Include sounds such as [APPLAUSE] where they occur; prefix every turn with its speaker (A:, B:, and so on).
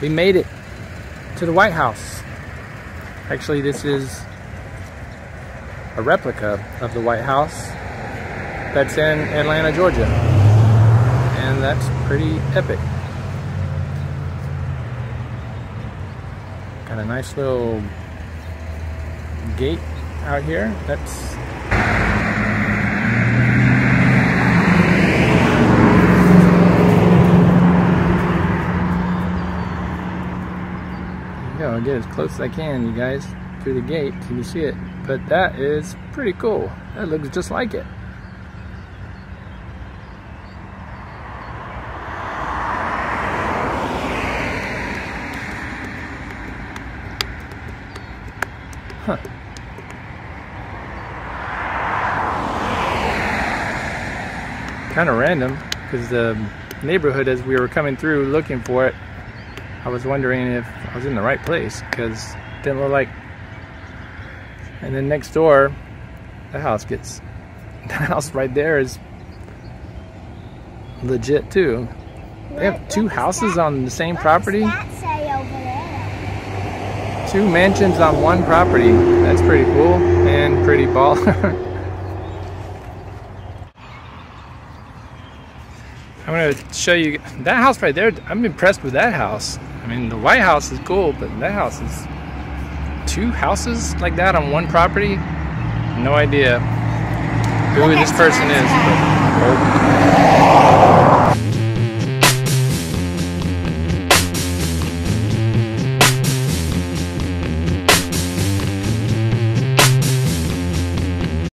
A: we made it to the White House. Actually, this is a replica of the White House that's in Atlanta, Georgia. And that's pretty epic. Got a nice little gate out here. That's go. I'll get as close as I can, you guys, through the gate so you can see it. But that is pretty cool. That looks just like it. Huh. Kind of random because the neighborhood as we were coming through looking for it I was wondering if I was in the right place because it didn't look like. And then next door, the house gets. [LAUGHS] The house right there is legit too. They have two houses on the same property. Two mansions on one property. That's pretty cool and pretty ball. [LAUGHS] I'm gonna show you that house right there. I'm impressed with that house. I mean, the White House is cool, but that house is two houses like that on one property. No idea who this person is, but.